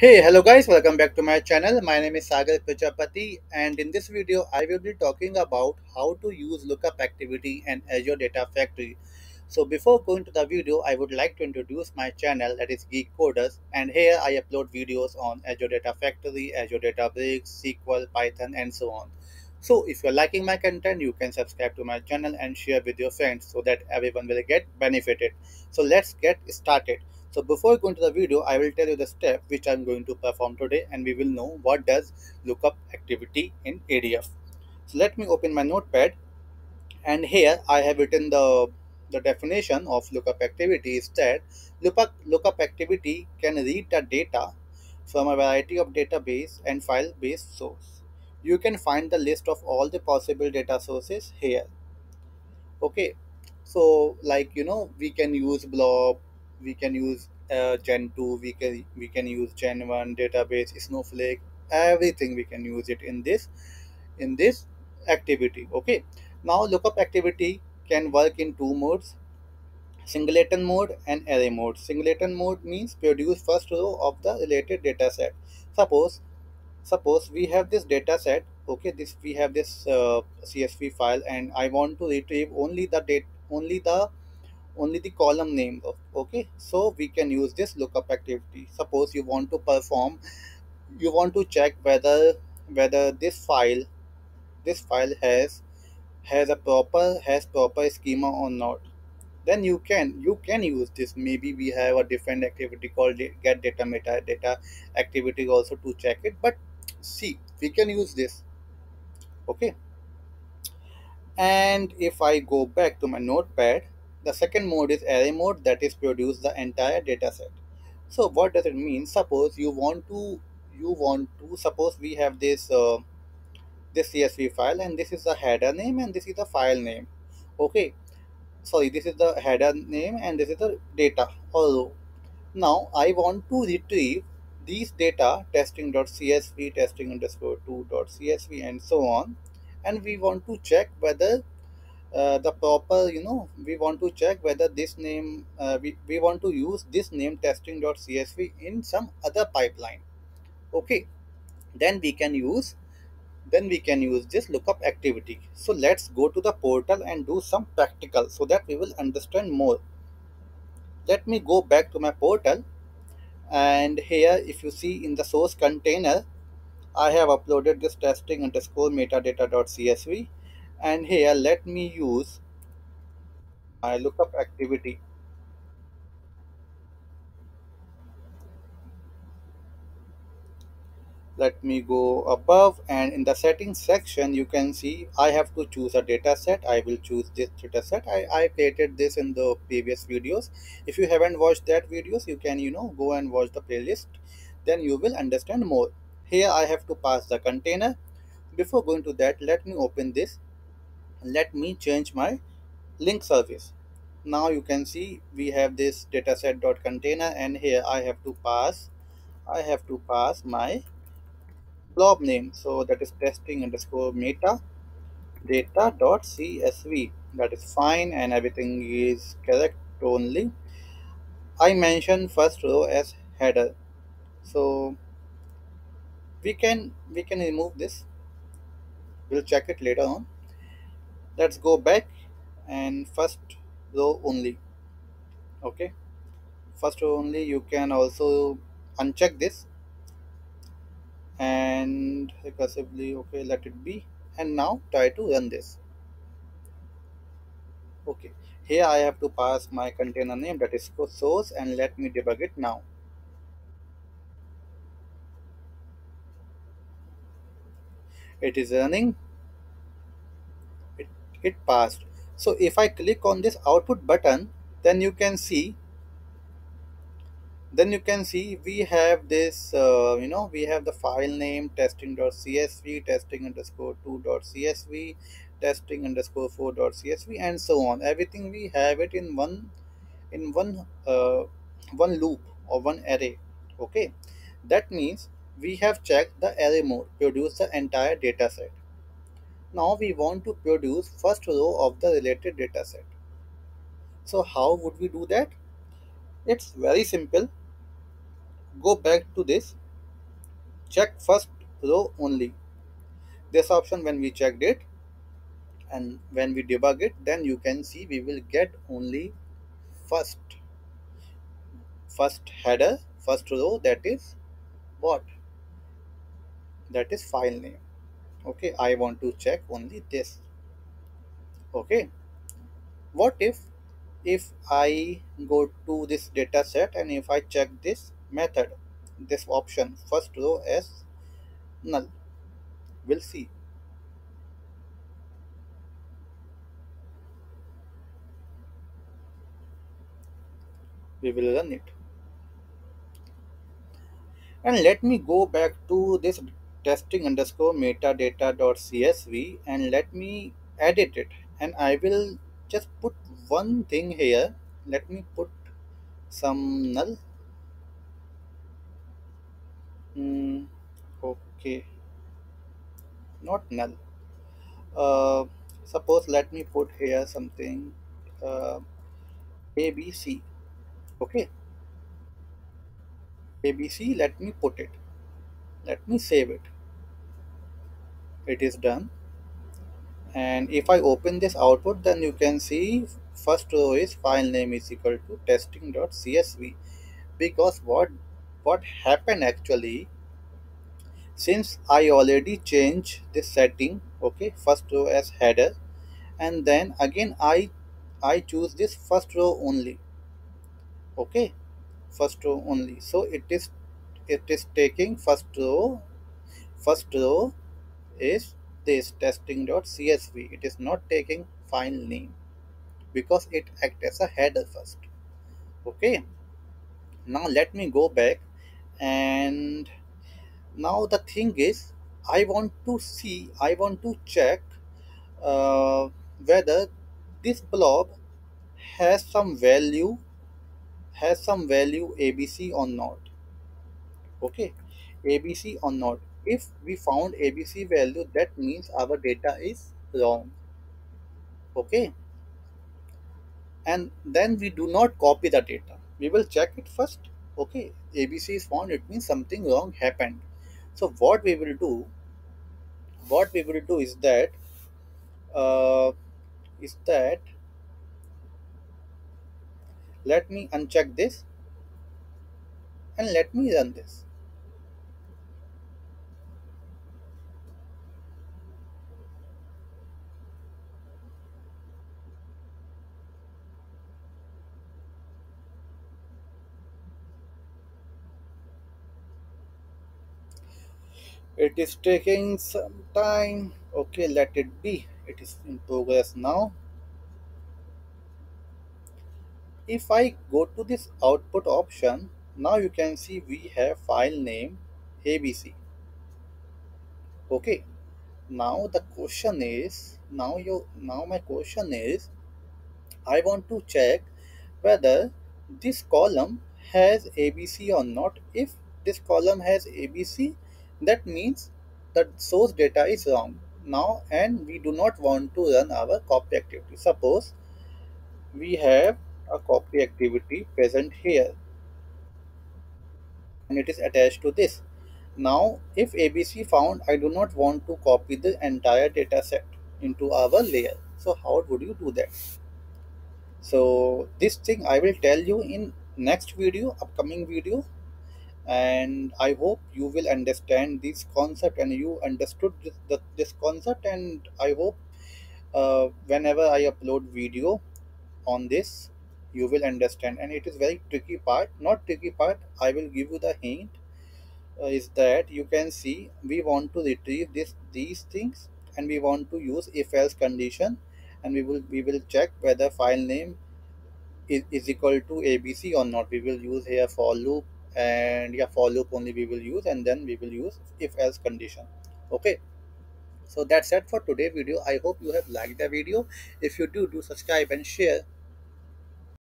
Hey, hello guys, welcome back to my channel. My name is Sagar Prajapati and in this video I will be talking about how to use lookup activity and Azure Data Factory. So before going to the video, I would like to introduce my channel that is Geek Coders and here I upload videos on Azure Data Factory, Azure Databricks, SQL, Python and so on. So if you're liking my content, you can subscribe to my channel and share with your friends so that everyone will get benefited. So let's get started. So before going to the video, I will tell you the step which I'm going to perform today and we will know what does lookup activity in ADF. So let me open my notepad and here I have written the the definition of lookup activity is that lookup, lookup activity can read the data from a variety of database and file based source. You can find the list of all the possible data sources here. Okay, so like you know we can use blob we can use uh, gen 2 we can we can use gen 1 database snowflake everything we can use it in this in this activity okay? Now lookup activity can work in two modes singleton mode and array mode. Singleton mode means produce first row of the related data set. Suppose suppose we have this data set okay? This we have this uh, csv file and i want to retrieve only the date only the only the column name okay? So we can use this lookup activity. Suppose you want to perform you want to check whether whether this file this file has has a proper has proper schema or not. Then you can you can use this. Maybe we have a different activity called get data meta data activity also to check it. But see we can use this okay? And if i go back to my notepad the second mode is array mode that is produce the entire data set. So what does it mean? Suppose you want to you want to suppose we have this uh, this csv file and this is the header name and this is the file name. Okay. Sorry this is the header name and this is the data. Or now i want to retrieve these data testing.csv testing underscore 2.csv and so on. And we want to check whether uh, the proper you know we want to check whether this name uh, we, we want to use this name testing.csv in some other pipeline. Okay then we can use then we can use this lookup activity. So let's go to the portal and do some practical so that we will understand more. Let me go back to my portal. And here if you see in the source container I have uploaded this testing underscore metadata.csv and here let me use my lookup activity. Let me go above and in the settings section you can see I have to choose a data set. I will choose this data set. I, I created this in the previous videos. If you haven't watched that videos you can you know go and watch the playlist. Then you will understand more. Here I have to pass the container. Before going to that let me open this let me change my link service. Now you can see we have this dataset dot container and here I have to pass I have to pass my blob name. So that is testing underscore meta data dot csv that is fine and everything is correct only. I mentioned first row as header. So we can we can remove this. We'll check it later on let's go back and first row only. Okay? First row only you can also uncheck this. And recursively okay let it be. And now try to run this. Okay. Here I have to pass my container name that is source and let me debug it now. It is running it, passed so if I click on this output button then you can see then you can see we have this uh, you know we have the file name testing.csv testing underscore 2.csv testing underscore 4.csv and so on. Everything we have it in one in one uh, one loop or one array. Okay? That means we have checked the array mode produce the entire data set now we want to produce first row of the related data set. So how would we do that? It's very simple. Go back to this. Check first row only. This option when we checked it and when we debug it then you can see we will get only first. First header first row that is what? That is file name okay i want to check only this okay. What if if i go to this data set and if i check this method this option first row as null. We'll see. We will run it. And let me go back to this testing underscore metadata.csv and let me edit it. And I will just put one thing here. Let me put some null. Mm, okay. Not null. Uh, suppose let me put here something uh, abc okay. Abc let me put it let me save it. It is done. And if I open this output then you can see first row is file name is equal to testing.csv because what what happened actually since I already changed this setting okay first row as header and then again I I choose this first row only okay first row only. So it is it is taking first row first row is this testing.csv it is not taking file name because it acts as a header first. Okay. Now let me go back and now the thing is i want to see i want to check uh, whether this blob has some value has some value abc or not okay abc or not? If we found abc value that means our data is wrong. Okay. And then we do not copy the data. We will check it first. Okay abc is found it means something wrong happened. So what we will do what we will do is that uh, is that let me uncheck this and let me run this it is taking some time. Okay let it be. It is in progress now. If I go to this output option now you can see we have file name abc okay now the question is now you now my question is I want to check whether this column has ABC or not. If this column has ABC, that means the source data is wrong. Now, and we do not want to run our copy activity. Suppose we have a copy activity present here and it is attached to this. Now, if ABC found, I do not want to copy the entire data set into our layer. So, how would you do that? so this thing i will tell you in next video upcoming video and i hope you will understand this concept and you understood this, the, this concept. And i hope uh, whenever i upload video on this you will understand. And it is very tricky part not tricky part. I will give you the hint uh, is that you can see we want to retrieve this these things and we want to use if else condition. And we will we will check whether file name is, is equal to abc or not. We will use here for loop and yeah for loop only we will use and then we will use if else condition. Okay. So that's it for today video. I hope you have liked the video. If you do do subscribe and share